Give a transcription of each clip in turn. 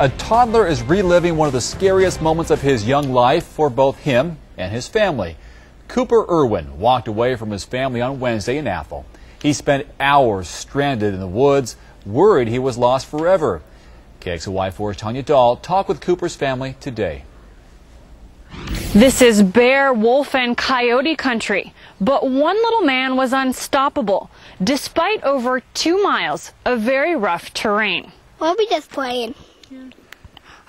A toddler is reliving one of the scariest moments of his young life for both him and his family. Cooper Irwin walked away from his family on Wednesday in Athol. He spent hours stranded in the woods, worried he was lost forever. KXLY4's Tania Dall talked with Cooper's family today. This is bear, wolf, and coyote country, but one little man was unstoppable, despite over two miles of very rough terrain. We'll be just playing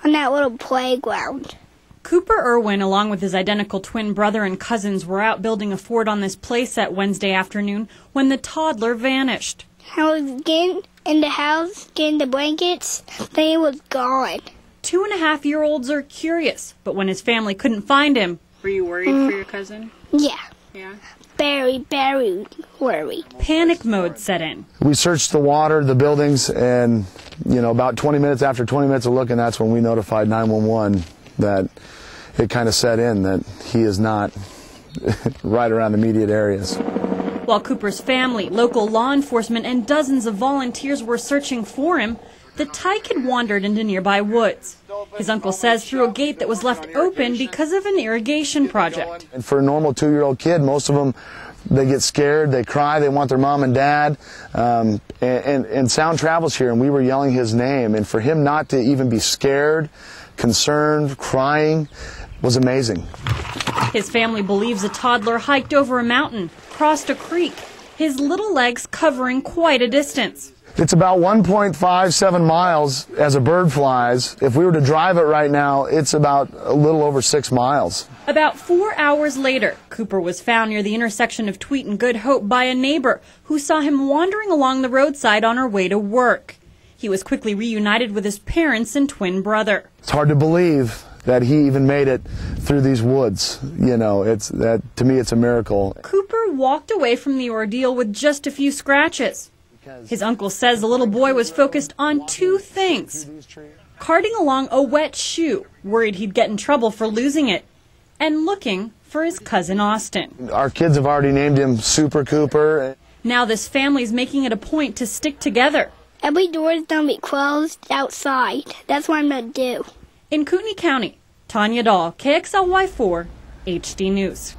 on that little playground. Cooper Irwin, along with his identical twin brother and cousins, were out building a fort on this playset Wednesday afternoon when the toddler vanished. I was getting in the house, getting the blankets, then he was gone. Two and a half year olds are curious, but when his family couldn't find him, Were you worried mm. for your cousin? Yeah. Yeah. Very, very worried. Panic mode set in. We searched the water, the buildings, and, you know, about 20 minutes after 20 minutes of looking, that's when we notified 911 that it kind of set in that he is not right around immediate areas. While Cooper's family, local law enforcement, and dozens of volunteers were searching for him, the tyke had wandered into nearby woods. His uncle says through a gate that was left open because of an irrigation project. And for a normal two-year-old kid, most of them, they get scared, they cry, they want their mom and dad, um, and, and, and sound travels here, and we were yelling his name, and for him not to even be scared, concerned, crying, was amazing. His family believes a toddler hiked over a mountain, crossed a creek, his little legs covering quite a distance. It's about 1.57 miles as a bird flies. If we were to drive it right now, it's about a little over six miles. About four hours later, Cooper was found near the intersection of Tweet and Good Hope by a neighbor who saw him wandering along the roadside on her way to work. He was quickly reunited with his parents and twin brother. It's hard to believe that he even made it through these woods. You know, it's that to me it's a miracle. Cooper walked away from the ordeal with just a few scratches. His uncle says the little boy was focused on two things carting along a wet shoe, worried he'd get in trouble for losing it, and looking for his cousin Austin. Our kids have already named him Super Cooper. Now this family's making it a point to stick together. Every door is going to be closed outside. That's what I'm going to do. In Kootenai County, Tania Dall, KXLY4, HD News.